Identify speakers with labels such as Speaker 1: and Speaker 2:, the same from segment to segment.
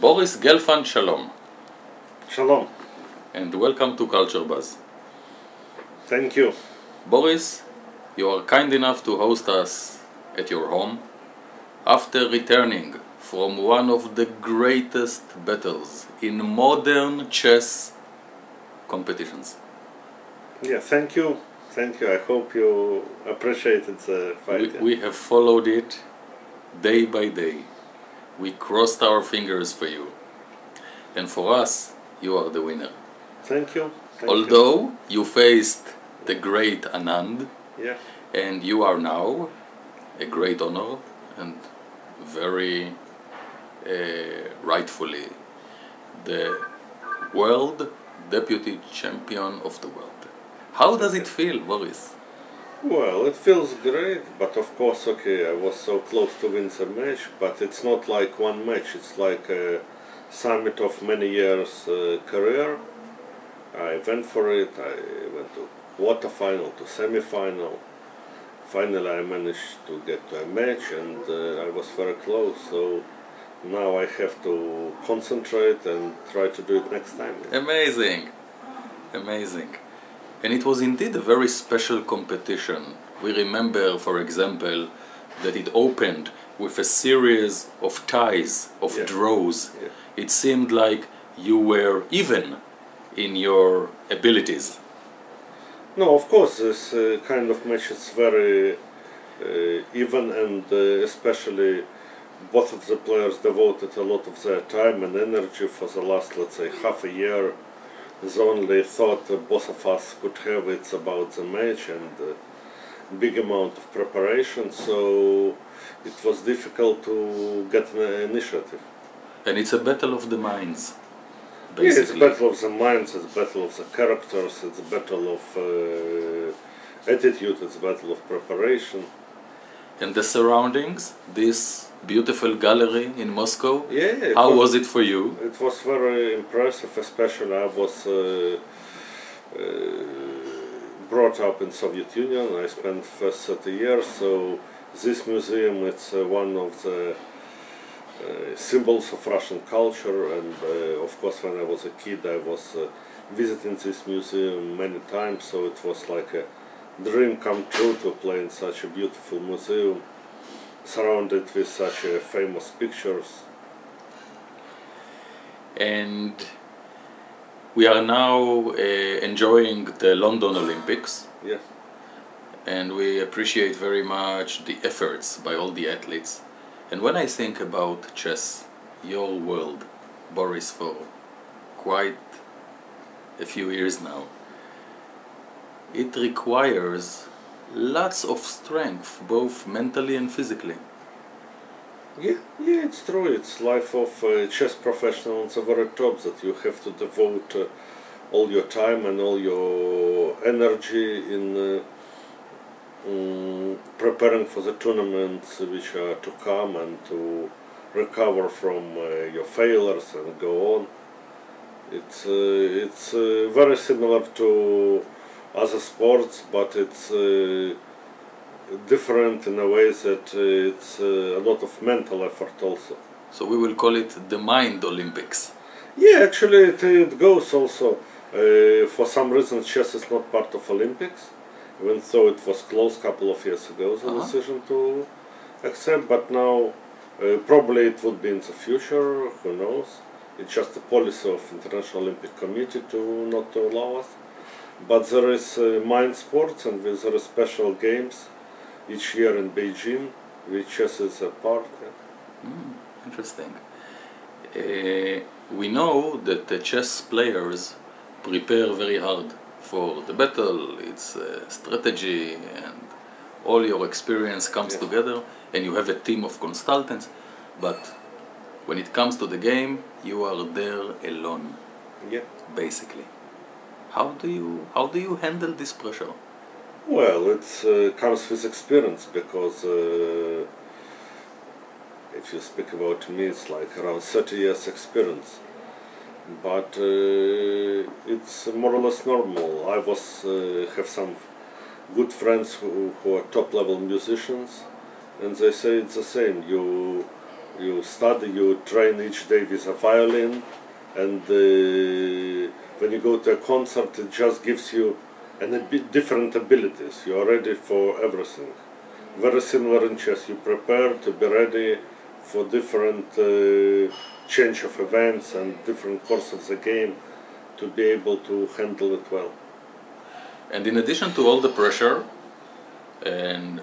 Speaker 1: Boris Gelfand, Shalom,
Speaker 2: Shalom.
Speaker 1: and welcome to Culture Buzz.
Speaker 2: Thank you.
Speaker 1: Boris, you are kind enough to host us at your home after returning from one of the greatest battles in modern chess competitions.
Speaker 2: Yeah, thank you. Thank you. I hope you appreciated the fight.
Speaker 1: We, we have followed it day by day. We crossed our fingers for you. And for us, you are the winner.
Speaker 2: Thank you. Thank
Speaker 1: Although you faced the great Anand,
Speaker 2: you. Yeah.
Speaker 1: and you are now a great honor and very uh, rightfully the world deputy champion of the world. How does it feel, Boris?
Speaker 2: Well, it feels great, but of course, okay, I was so close to win the match, but it's not like one match. It's like a summit of many years uh, career. I went for it. I went to quarterfinal, to semi-final. Finally, I managed to get to a match, and uh, I was very close. So now I have to concentrate and try to do it next time.
Speaker 1: Amazing, amazing. And it was indeed a very special competition. We remember, for example, that it opened with a series of ties, of
Speaker 2: Yeah.
Speaker 1: draws.
Speaker 2: Yeah.
Speaker 1: It seemed like you were even in your abilities.
Speaker 2: No, of course, this uh, kind of match is very uh, even, and uh, especially both of the players devoted a lot of their time and energy for the last, let's say, half a year. The only thought both of us could have it's about the match and uh, big amount of preparation. So it was difficult to get an initiative.
Speaker 1: And it's a battle of the minds.
Speaker 2: Yeah, it's a battle of the minds, it's a battle of the characters, it's a battle of uh, attitude, it's a battle of preparation.
Speaker 1: And the surroundings, this beautiful gallery in Moscow.
Speaker 2: Yeah,
Speaker 1: How was it for you?
Speaker 2: It was very impressive, especially I was uh, uh, brought up in Soviet Union. I spent first 30 years, so this museum it's uh, one of the uh, symbols of Russian culture. And uh, of course, when I was a kid, I was uh, visiting this museum many times. So it was like a dream come true to play in such a beautiful museum, surrounded with such uh, famous pictures.
Speaker 1: And we are now uh, enjoying the London Olympics.
Speaker 2: Yeah.
Speaker 1: and we appreciate very much the efforts by all the athletes. And when I think about chess, your world, Boris, for quite a few years now, it requires lots of strength, both mentally and physically.
Speaker 2: Yeah, yeah, it's true. It's life of chess professional on the very top that you have to devote uh, all your time and all your energy in uh, mm, preparing for the tournaments which are to come and to recover from uh, your failures and go on. It's uh, it's uh, very similar to other sports, but it's uh, different in a way that uh, it's uh, a lot of mental effort also.
Speaker 1: So we will call it the Mind Olympics.
Speaker 2: Yeah, actually it, it goes also. Uh, for some reason chess is not part of Olympics, even though it was close a couple of years ago, the
Speaker 1: Uh-huh.
Speaker 2: decision to accept, but now uh, probably it would be in the future, who knows. It's just a policy of International Olympic Committee to not to allow us. But there is uh, mind sports and there are special games each year in Beijing, which chess is a part. yeah.
Speaker 1: Hmm, interesting. Uh, we know that the chess players prepare very hard for the battle. It's uh, strategy and all your experience comes
Speaker 2: Yeah.
Speaker 1: together, and you have a team of consultants. But when it comes to the game, you are there alone,
Speaker 2: Yeah.
Speaker 1: basically. How do you how do you handle this pressure?
Speaker 2: Well, it uh, comes with experience because uh, if you speak about me, it's like around 30 years experience. But uh, it's more or less normal. I was uh, have some good friends who, who are top level musicians, and they say it's the same. You You study, you train each day with a violin, and uh, when you go to a concert, it just gives you an abi- different abilities. You are ready for everything. Very similar in chess. You prepare to be ready for different uh, change of events and different course of the game to be able to handle it well.
Speaker 1: And in addition to all the pressure and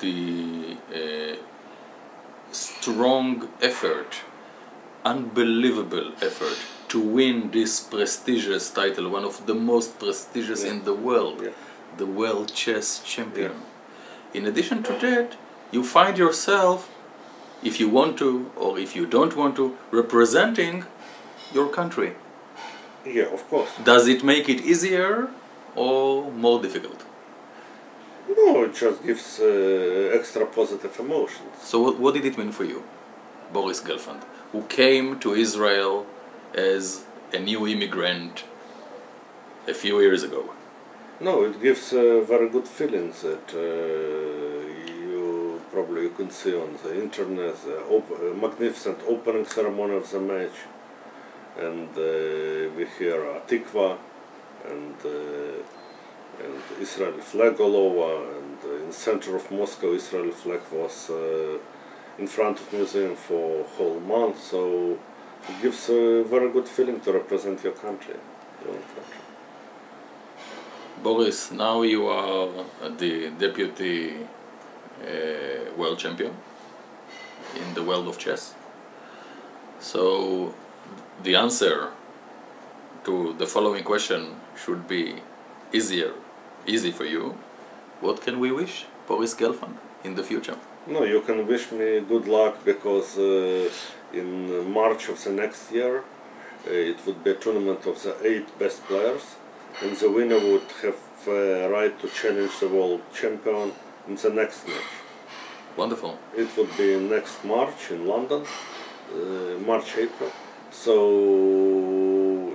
Speaker 1: the uh, strong effort, unbelievable effort to win this prestigious title, one of the most prestigious
Speaker 2: Yeah.
Speaker 1: in the world,
Speaker 2: Yeah.
Speaker 1: the World Chess Champion. In addition to that, you find yourself, if you want to or if you don't want to, representing your country.
Speaker 2: Yeah, of course.
Speaker 1: Does it make it easier or more difficult?
Speaker 2: No, it just gives uh, extra positive emotions.
Speaker 1: So, what, what did it mean for you, Boris Gelfand, who came to Israel as a new immigrant a few years ago?
Speaker 2: No, it gives uh, very good feelings that uh, you probably you can see on the internet the op- uh, magnificent opening ceremony of the match, and uh, we hear Hatikva and uh, and Israeli flag all over, and uh, in center of Moscow, Israeli flag was uh, in front of museum for whole month. So it gives a very good feeling to represent your country, your country.
Speaker 1: Boris, now you are the deputy uh, world champion in the world of chess. So, the answer to the following question should be easier, easy for you. What can we wish Boris Gelfand in the future?
Speaker 2: No, you can wish me good luck because uh, in March of the next year uh, it would be a tournament of the eight best players, and the winner would have uh, right to challenge the world champion in the next match.
Speaker 1: Wonderful.
Speaker 2: It would be next March in London, uh, March April. So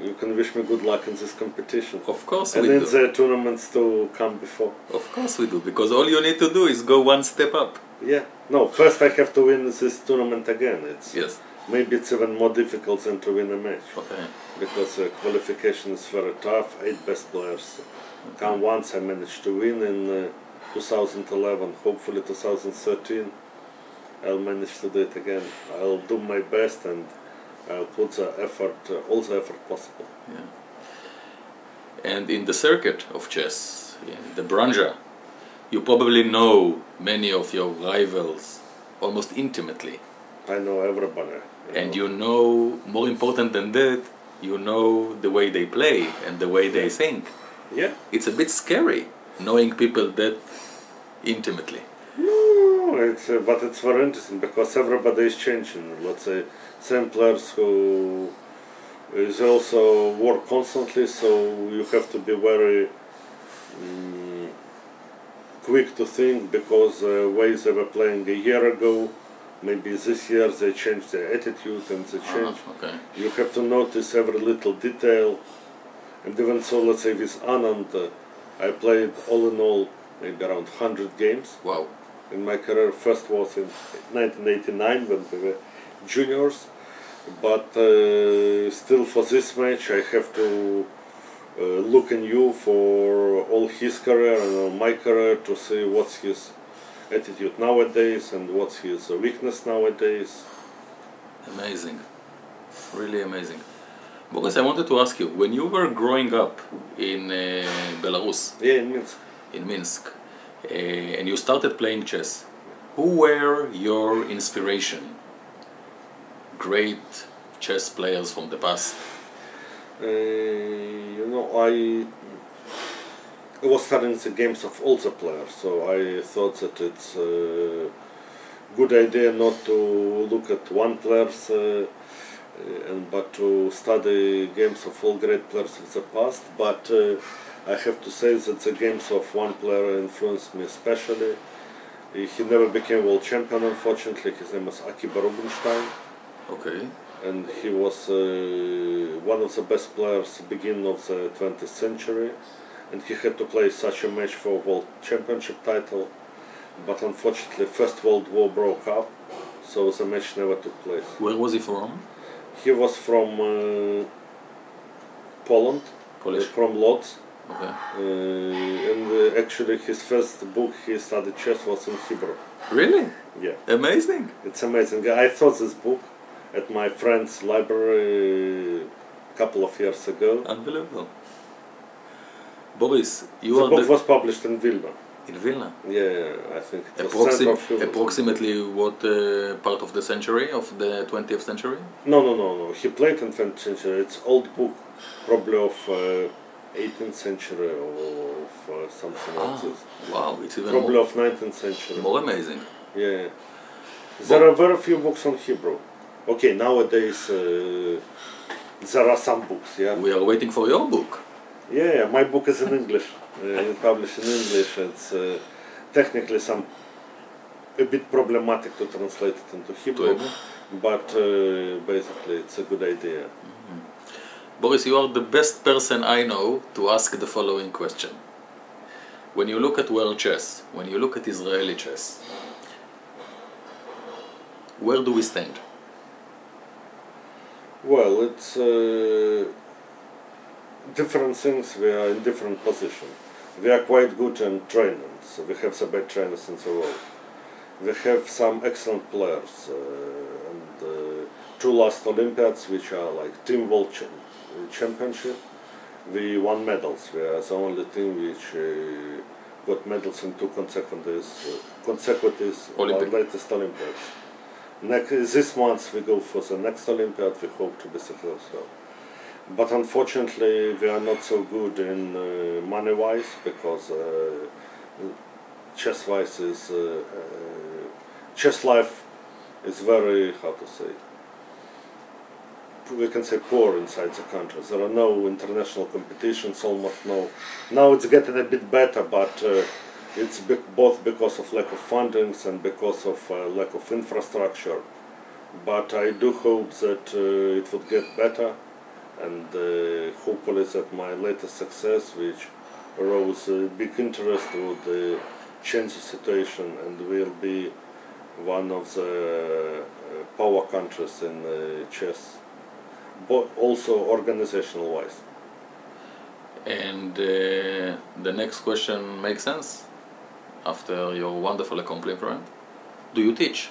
Speaker 2: you can wish me good luck in this competition.
Speaker 1: Of course
Speaker 2: And
Speaker 1: we
Speaker 2: in
Speaker 1: do.
Speaker 2: the tournaments to come before.
Speaker 1: Of course we do, because all you need to do is go one step up.
Speaker 2: Yeah. No, first I have to win this tournament again. It's
Speaker 1: Yes.
Speaker 2: maybe it's even more difficult than to win a match
Speaker 1: Okay.
Speaker 2: because uh, qualification is very tough. Eight best players come once. I managed to win in uh, 2011. Hopefully 2013 I'll manage to do it again. I'll do my best and I'll put the effort, uh, all the effort possible.
Speaker 1: Yeah. And in the circuit of chess, in the Branja, you probably know many of your rivals almost intimately.
Speaker 2: I know everybody.
Speaker 1: And
Speaker 2: know.
Speaker 1: you know, more important than that, you know the way they play and the way they think.
Speaker 2: Yeah.
Speaker 1: It's a bit scary knowing people that intimately.
Speaker 2: No, it's uh, but it's very interesting because everybody is changing. Let's say same players who is also work constantly, so you have to be very mm, quick to think because uh, ways they were playing a year ago, maybe this year they changed their attitude and they change.
Speaker 1: Ah, okay.
Speaker 2: You have to notice every little detail, and even so, let's say with Anand, uh, I played all in all maybe around 100 games
Speaker 1: Wow.
Speaker 2: in my career. First was in 1989 when we were juniors, but uh, still for this match I have to uh, look in you for all his career and all my career to see what's his attitude nowadays and what's his weakness nowadays.
Speaker 1: Amazing. Really amazing. Boris, I wanted to ask you, when you were growing up in uh, Belarus,
Speaker 2: Yeah, it means
Speaker 1: in Minsk, uh, and you started playing chess, who were your inspiration? Great chess players from the past.
Speaker 2: Uh, you know, I I was studying the games of all the players, so I thought that it's a good idea not to look at one player's, uh, and but to study games of all great players of the past. But uh, I have to say that the games of one player influenced me especially. He never became world champion, unfortunately. His name was Akiba Rubinstein
Speaker 1: Okay.
Speaker 2: And he was uh, one of the best players beginning of the 20th century and he had to play such a match for world championship title but unfortunately first world war broke up so the match never took place.
Speaker 1: Where was he from?
Speaker 2: He was from uh, Poland,
Speaker 1: Polish.
Speaker 2: uh, from Lodz,
Speaker 1: Okay.
Speaker 2: uh, and uh, actually his first book he studied chess was in Hebrew.
Speaker 1: Really?
Speaker 2: Yeah,
Speaker 1: Amazing.
Speaker 2: it's amazing. I saw this book at my friend's library a couple of years ago.
Speaker 1: Unbelievable. Boris, you
Speaker 2: the
Speaker 1: are
Speaker 2: book was published in Vilna.
Speaker 1: in Vilna.
Speaker 2: Yeah, I think
Speaker 1: Approxim- approximately what uh, part of the century of the 20th century?
Speaker 2: No, no, no, no. He played in 20th century. It's old book, probably of uh, 18th century or of uh, something like
Speaker 1: Ah,
Speaker 2: this.
Speaker 1: wow, it's even
Speaker 2: Probably of 19th century.
Speaker 1: more amazing.
Speaker 2: Yeah. There are very few books on Hebrew. Okay, nowadays uh, there are some books. Yeah.
Speaker 1: We are waiting for your book.
Speaker 2: Yeah, yeah, my book is in English. Uh, published in English. It's uh, technically some a bit problematic to translate it into Hebrew, but uh, basically it's a good idea.
Speaker 1: Boris, you are the best person I know to ask the following question. When you look at world chess, when you look at Israeli chess, where do we stand?
Speaker 2: Well, it's uh, different things. We are in different position. We are quite good in training. So we have some bad trainers in the world. We have some excellent players. Uh, and uh, two last Olympiads, which are like team world ch- championship, we won medals. We are the only team which uh, got medals in two consecutive uh, consecutive
Speaker 1: Olympic.
Speaker 2: latest Olympiads. Next, this month we go for the next Olympiad. We hope to be successful. But unfortunately, we are not so good in uh, money-wise because uh, chess-wise is uh, uh, chess life is very how to say. We can say poor inside the country. There are no international competitions, almost no. Now it's getting a bit better, but uh, it's be- both because of lack of fundings and because of uh, lack of infrastructure. But I do hope that uh, it would get better, and uh, hopefully that my latest success, which arose uh, big interest, would change the situation and will be one of the uh, power countries in uh, chess, but also organizational wise.
Speaker 1: And uh, the next question makes sense after your wonderful accomplishment. Do you teach?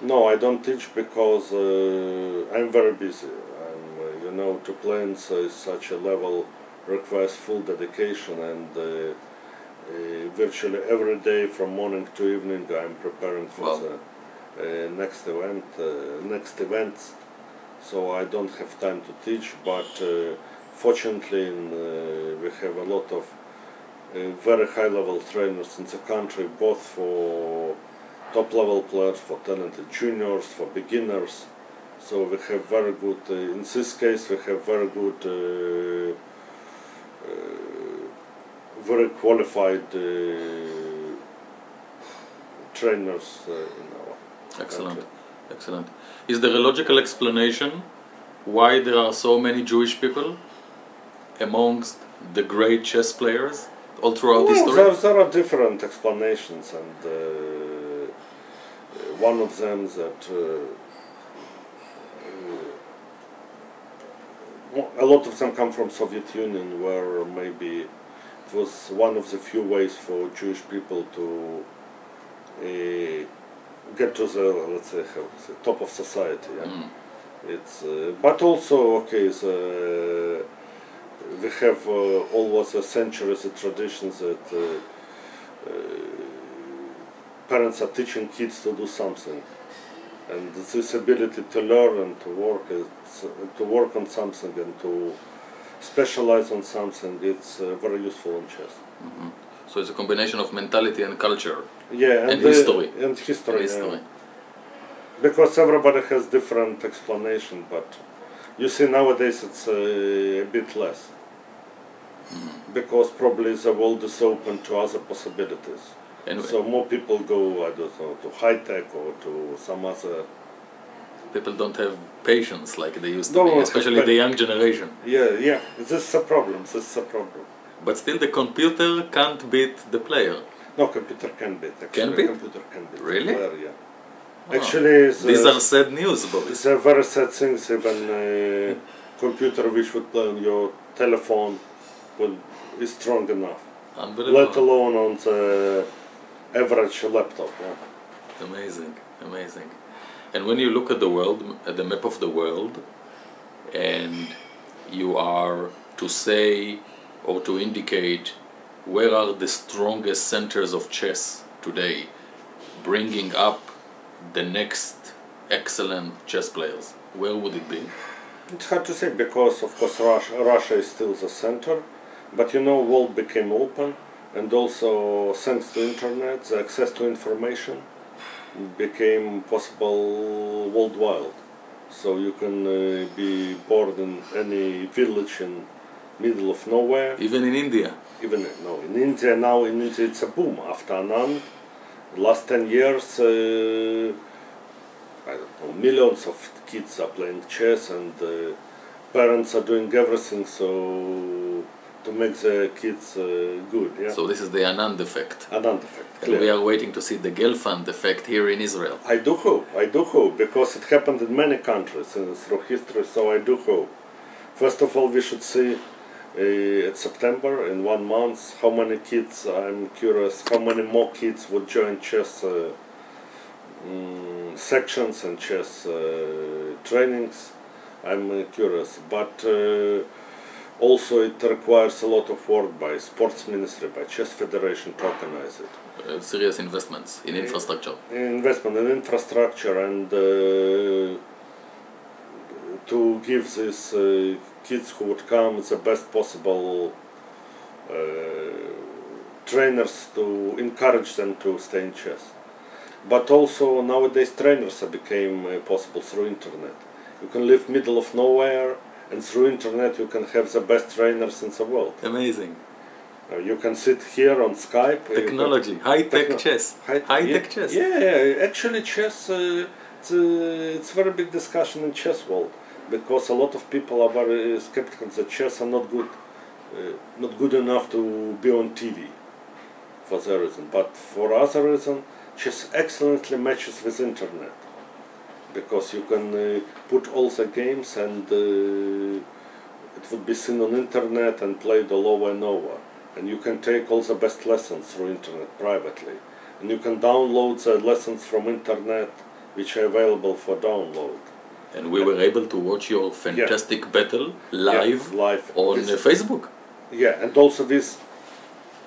Speaker 2: No, I don't teach because uh, I'm very busy. I'm, uh, you know, to play in such a level requires full dedication, and uh, uh, virtually every day from morning to evening I'm preparing for
Speaker 1: Wow.
Speaker 2: the uh, next event, uh, next events. So I don't have time to teach, but uh, fortunately, in, uh, we have a lot of uh, very high-level trainers in the country, both for top level players, for talented juniors, for beginners. So we have very good, uh, in this case, we have very good, uh, uh, very qualified uh, trainers uh, in our
Speaker 1: Excellent,
Speaker 2: country.
Speaker 1: excellent. Is there a logical explanation why there are so many Jewish people amongst the great chess players all throughout
Speaker 2: Well,
Speaker 1: history?
Speaker 2: there, there are different explanations, and uh, one of them that uh, uh, a lot of them come from Soviet Union, where maybe it was one of the few ways for Jewish people to uh, get to the let's say say, top of society. Yeah?
Speaker 1: Mm.
Speaker 2: It's uh, but also okay. The, we have uh, almost a centuries of traditions that uh, uh, parents are teaching kids to do something, and this ability to learn and to work to work on something and to specialize on something. It's uh, very useful in chess.
Speaker 1: Mhm. So it's a combination of mentality and culture
Speaker 2: Yeah, and,
Speaker 1: And
Speaker 2: the-
Speaker 1: history.
Speaker 2: and history.
Speaker 1: and
Speaker 2: yeah.
Speaker 1: history.
Speaker 2: because everybody has different explanation but you see nowadays it's uh, a bit less because probably the world is open to other possibilities
Speaker 1: And
Speaker 2: so more people go i don't know to high tech or to some other
Speaker 1: people don't have patience like they used to
Speaker 2: No,
Speaker 1: be, especially the young generation.
Speaker 2: yeah yeah this is a problem this is a problem
Speaker 1: But still, the computer can't beat the player.
Speaker 2: no computer can beat actually
Speaker 1: Can beat?
Speaker 2: computer can beat
Speaker 1: Really?
Speaker 2: Player, yeah Actually,
Speaker 1: These
Speaker 2: uh,
Speaker 1: are sad news, Boris.
Speaker 2: it's a very sad thing. Even uh, computer which would play on your telephone will is strong enough, let alone on the average laptop. Yeah.
Speaker 1: Amazing, amazing. And when you look at the world, at the map of the world, and you are to say or to indicate where are the strongest centers of chess today, bringing up the next excellent chess players, where would it be?
Speaker 2: It's hard to say because, of course, Russia, Russia is still the center, but you know, world became open, and also thanks to internet, the access to information became possible worldwide. So you can uh, be born in any village in middle of nowhere.
Speaker 1: Even in India.
Speaker 2: Even no, in India now, in India it's a boom after Anand. Last ten years, uh, I don't know, millions of kids are playing chess, and uh, parents are doing everything so to make the kids uh, good. Yeah,
Speaker 1: So this is the Anand effect.
Speaker 2: Anand effect.
Speaker 1: And we are waiting to see the Gelfand effect here in Israel.
Speaker 2: I do hope. I do hope because it happened in many countries through history. So I do hope. First of all, we should see uh, at September in one month how many kids. I'm curious how many more kids would join chess uh, mm, sections and chess uh, trainings. I'm uh, curious, but uh, also it requires a lot of work by sports ministry, by chess federation to organize it
Speaker 1: Uh, serious investments in infrastructure.
Speaker 2: investment in infrastructure and uh, to give this uh, kids who would come the best possible uh, trainers to encourage them to stay in chess. But also nowadays trainers have became uh, possible through internet. You can live middle of nowhere and through internet you can have the best trainers in the world.
Speaker 1: Amazing.
Speaker 2: Uh, you can sit here on Skype. uh, you can-
Speaker 1: Technology, high tech
Speaker 2: Techno-
Speaker 1: chess.
Speaker 2: High,
Speaker 1: High
Speaker 2: yeah,
Speaker 1: tech chess.
Speaker 2: Yeah, yeah, actually, chess. Uh, it's, uh, it's very big discussion in chess world because a lot of people are very skeptical that chess are not good, uh, not good enough to be on TV, for that reason. But for other reason, chess excellently matches with internet because you can uh, put all the games and uh, it would be seen on internet and played all over and over. And you can take all the best lessons through internet privately. And you can download the lessons from internet which are available for download.
Speaker 1: And we were able to watch your fantastic battle live
Speaker 2: Yeah, live
Speaker 1: on uh, Facebook.
Speaker 2: Yeah, and also this,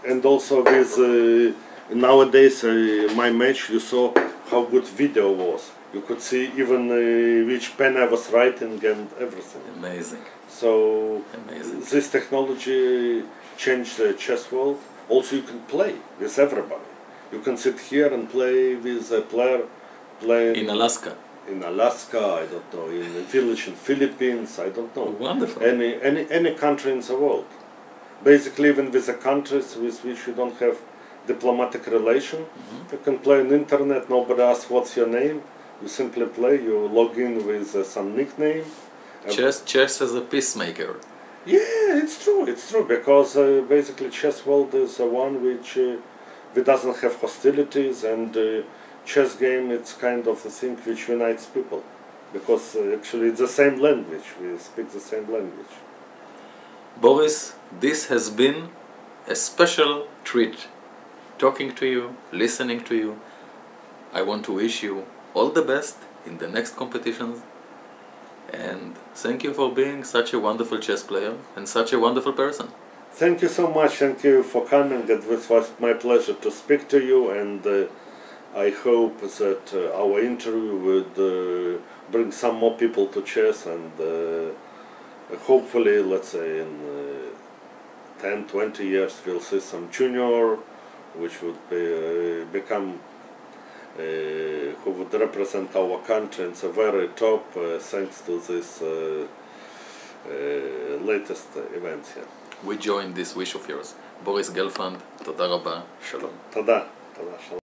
Speaker 2: and also this. Uh, nowadays, uh, my match, you saw how good video was. You could see even uh, which pen I was writing and everything.
Speaker 1: Amazing,
Speaker 2: So
Speaker 1: amazing.
Speaker 2: this technology changed the chess world. Also, you can play with everybody. You can sit here and play with a player playing
Speaker 1: In Alaska.
Speaker 2: In Alaska. I don't know in a village in Philippines. I don't know
Speaker 1: Wonderful.
Speaker 2: any any any country in the world. Basically, even with the countries with which you don't have diplomatic relation, you can play on internet. Nobody asks what's your name. You simply play. You log in with uh, some nickname. Uh,
Speaker 1: Chess, chess as a peacemaker.
Speaker 2: Yeah, it's true. It's true because uh, basically chess world is the one which uh, we doesn't have hostilities and uh, chess game it's kind of the thing which unites people because uh, actually it's the same language. We speak the same language.
Speaker 1: Boris, this has been a special treat talking to you, listening to you. I want to wish you all the best in the next competitions. And thank you for being such a wonderful chess player and such a wonderful person.
Speaker 2: Thank you so much. Thank you for coming. It was was my pleasure to speak to you, and uh, I hope that uh, our interview would uh, bring some more people to chess and uh, hopefully, let's say, in uh, 10 20 years, we'll see some junior which would be, become uh, who would represent our country in the very top uh, thanks to this uh, latest event here.
Speaker 1: We join this wish of yours. Boris Gelfand, Tadaraba, Shalom.
Speaker 2: Tada, Tada, Shalom.